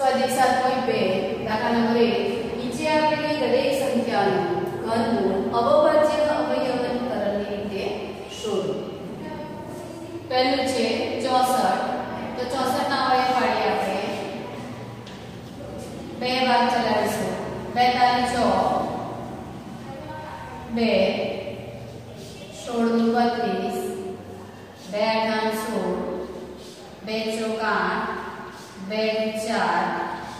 સ્વદિશા point બે દાખલા number એક નીચે આપેલી દરેક સંખ્યાનું ઘનનું અવભાજ્ય અવયવનીકરણની રીતે શોધો પહેલું છે 64 તો 64 ના અવયવ પાડીએ આપણે. બે ભાગ ચલાવીશું. 2 તારી 6 2 16 32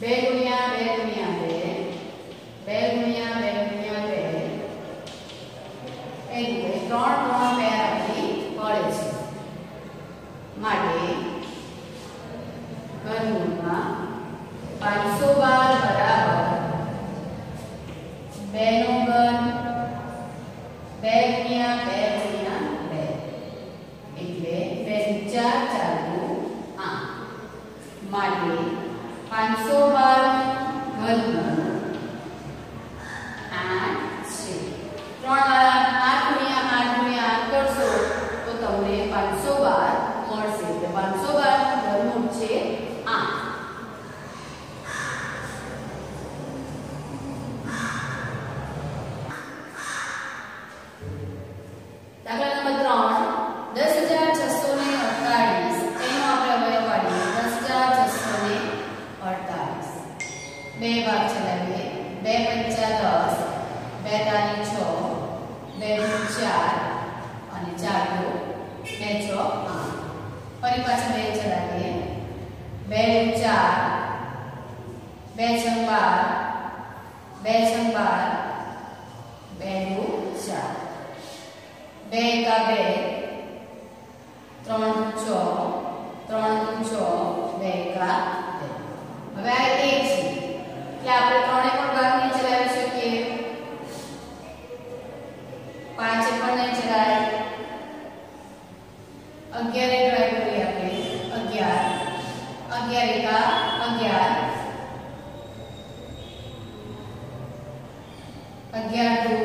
Begonia, Begonia. ફરી પાછા બે ચલાવીએ બે દુ ચાર બે છ બાર બે છ બાર બે દુ ચાર બે એકા બે ત્રણ દુ છ ત્રણ દુ છ બે એકા બે હવે આ એક છે એટલે આપણે ત્રણે પણ ભાગ નહીં ચલાવી શકીએ પાંચે પણ નહીં ચલાય અગિયાર અગિયાર એકા અગિયાર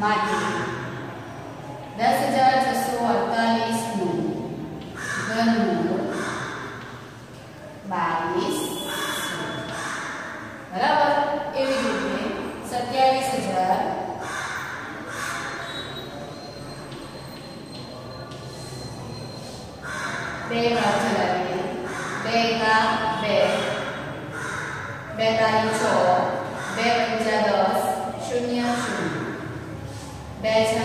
માટે bears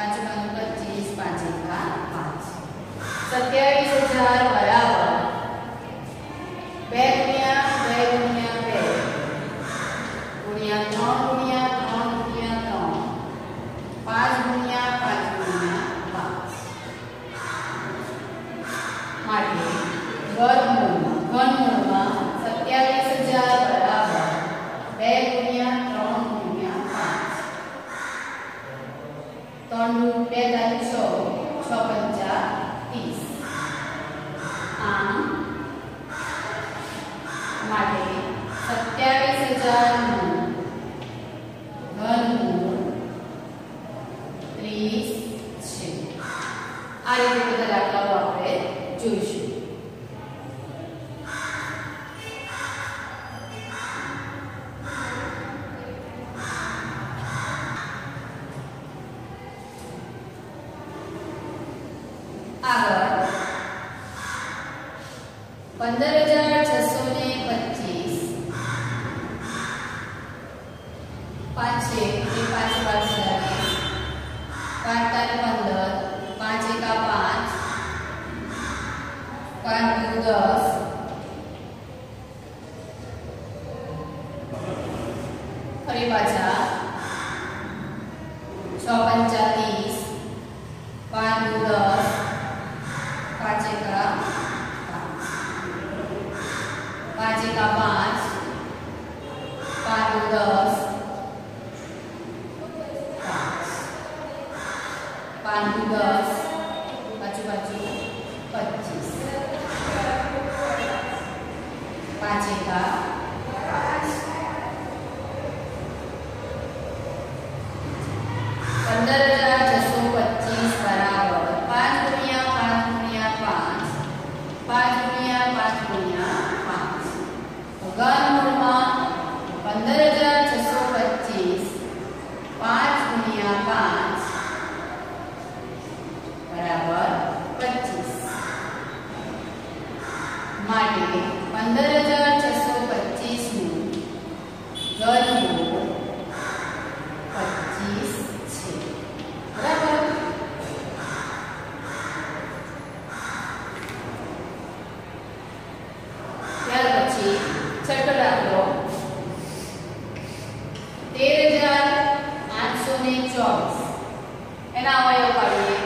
પાંચ નવ પચીસ પાંચ એકા પાંચ. સત્યાવીસ હજાર બરાબર. બે તારીખ છ છ આમ. માટે da base para o. એના અવયવ કાઢીએ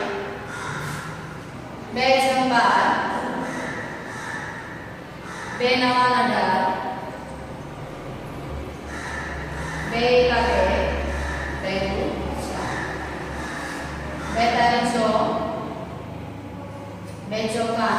બે જમ બાર બે નવા અઢાર બે એકા બે બે ચાર બે તારી છ બે ચોકા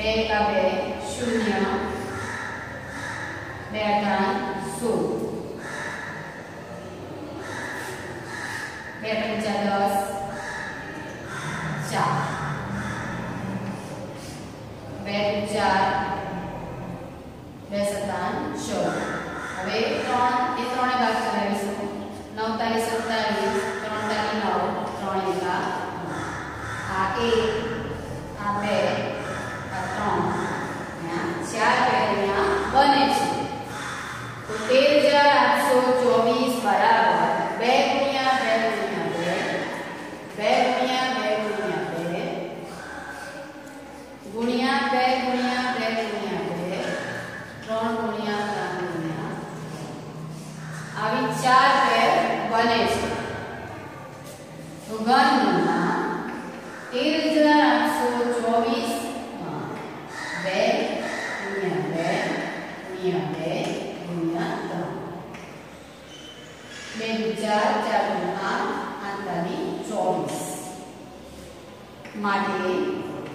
બે એકા બે શૂન્ય બે અઢાર સોળ બે પંચા દસ ચાર બે ચાર બે સત્તાન ચૌદ હવે ત્રણ એ ત્રણે ભાગ ચલાવીશું નવ તારી સત્તાવીસ ત્રણ તારી નવ ત્રણ એકા આ એક આ બે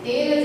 Yeah.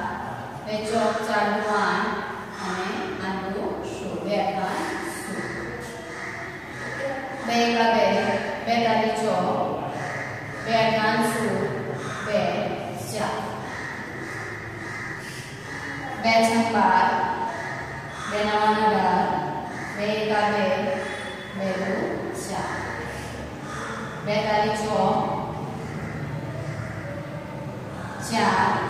બે ચોક ચાર દુ આઠ અને આઠ દુ સોળ બે અઠાર સોળ બે એકા બે બે તારી ચોક બે અઠાર સોળ બે ચાર બે છ બાર બે નવા અઢાર બે એકા બે બે દુ ચાર બે તારી છ ચાર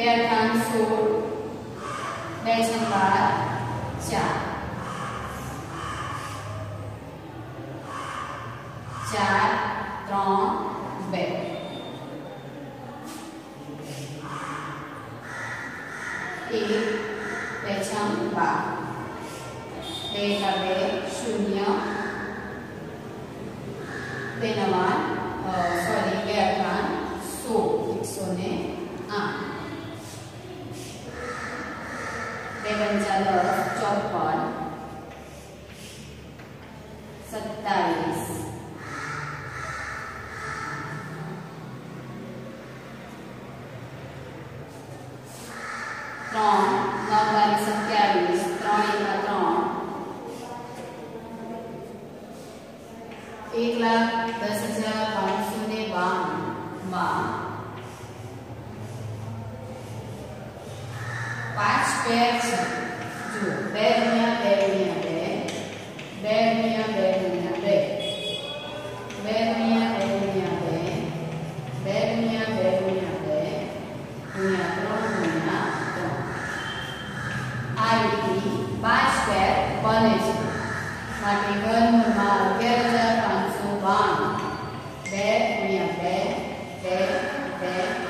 બે અઠાણ સોળ બે છ બાર ચાર ચાર ત્રણ બે એક બે છ બાર બે એકા બે શૂન્ય બે નવા સોરી બે અઠાણ સોળ એકસો ને Evangelos Chopon 27 Tròn પાંચ પેર છે જુઓ બે ગુણ્યા બે ગુણ્યા બે બે ગુણ્યા બે ગુણ્યા બે બે ગુણ્યા બે ગુણ્યા બે બે ગુણ્યા બે ગુણ્યા બે ગુણ્યા ત્રણ ગુણ્યા ત્રણ આ રીતની પાંચ પેર બને છે માટે ઘનમૂળમાં અગિયાર હજાર પાંચસો બાણું બે ગુણ્યા બે બે બે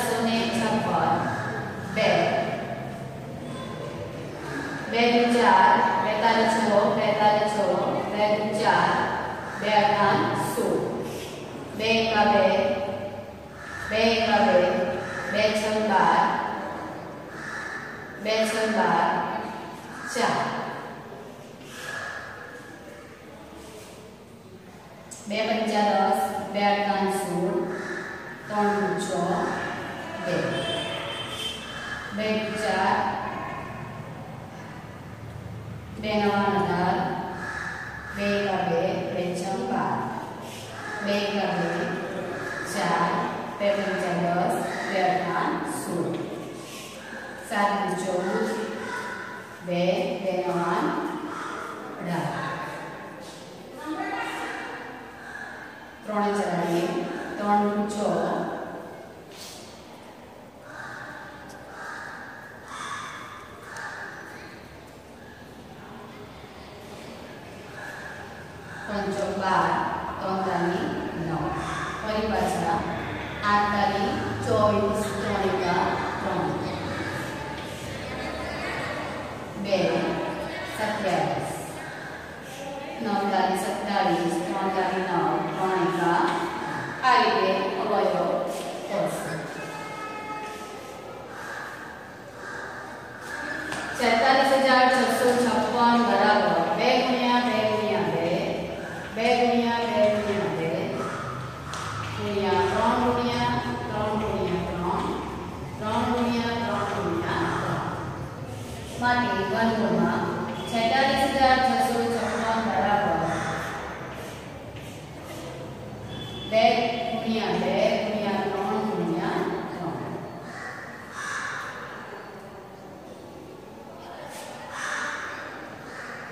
બે દુ ચાર બેતાલીસ છ બેતાલીસ છ બે દુ ચાર બે અઠાણ સોળ બે એકા બે બે એકા બે બે છ બાર બે છ બાર ચાર બે પંચા દસ બે અઠાણ સોળ ત્રણ છ બે બે ચાર બે નવા અઢાર બે એકા બે બે છ બાર બે એકા બે ચાર બે પંચા દસ બે અઢાર સોળ સાત ચૌદ બે બે નવા અઢાર ત્રણ ચાર ત્રણ છ 47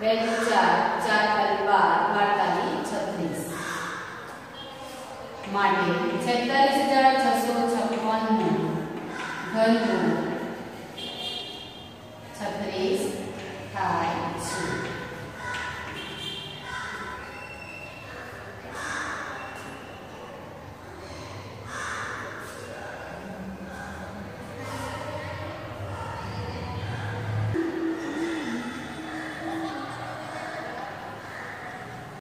બે દુ ચાર ચાર તાલી બાર બાર તાલી છત્રીસ માટે છેતાલીસ હજાર છસો છપ્પન નું ઘનમૂળ છત્રીસ થાય